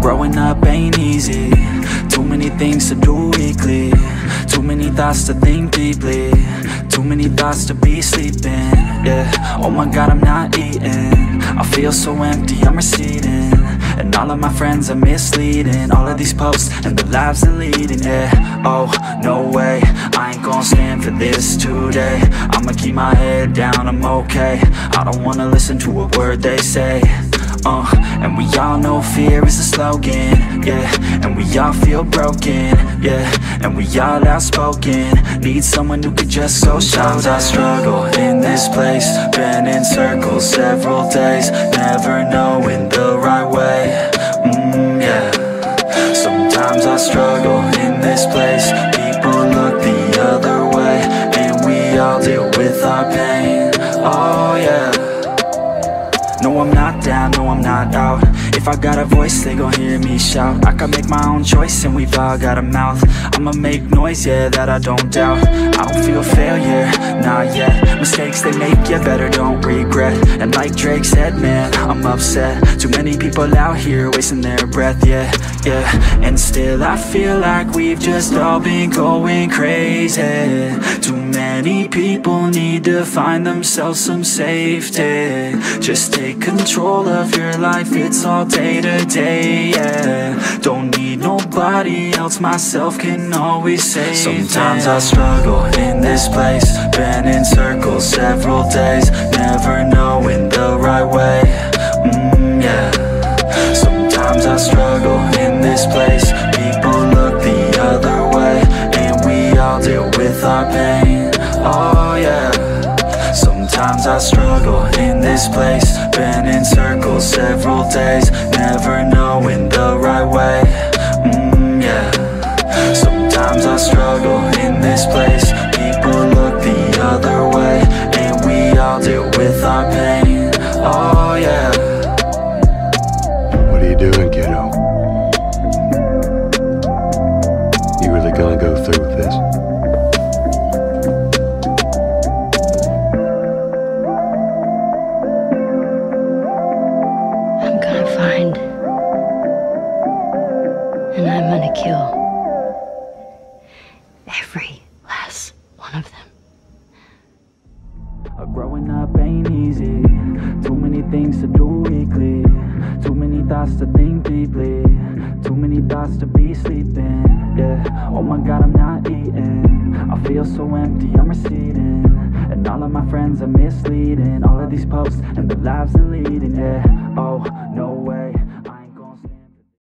Growing up ain't easy. Too many things to do weekly. Too many thoughts to think deeply. Too many thoughts to be sleeping. Yeah, oh my god I'm not eating. I feel so empty, I'm receding. And all of my friends are misleading. All of these posts and the lives they're leading. Yeah, oh, no for this today. I'ma keep my head down, I'm okay. I don't wanna listen to a word they say. Uh, and we all know fear is a slogan, yeah. And we all feel broken, yeah. And we all outspoken. Need someone who could just go Sometimes I struggle in this place. Been in circles several days Never knowing the out. If I got a voice, they gon' hear me shout. I can make my own choice and we've all got a mouth. I'ma make noise, yeah, that I don't doubt. I don't feel failure, not yet Mistakes they make, yeah, better don't regret. And like Drake said, man, I'm upset. Too many people out here wasting their breath, yeah, yeah. And still I feel like we've just all been going crazy. Too many people need to find themselves some safety. Just take control of your life, it's all day to day, yeah. Don't need nobody else, myself can always save Sometimes I struggle in this place Been in circles several days Never knowing the right way, mm, yeah. Sometimes I struggle in this place People look the other way And we all deal with our pain, oh yeah. Sometimes I struggle in this place Been in circles several days Never knowing the right way, struggle in this place People look the other way And we all deal with our pain, oh yeah What are you doing, kiddo? You really gonna go through with this? I'm gonna find. And I'm gonna kill. Every last one of them. Growing up ain't easy. Too many things to do weekly. Too many thoughts to think deeply. Too many thoughts to be sleeping. Yeah, oh my god I'm not eating. I feel so empty, I'm receding. And all of my friends are misleading. All of these posts and the lives they're leading. Yeah, oh,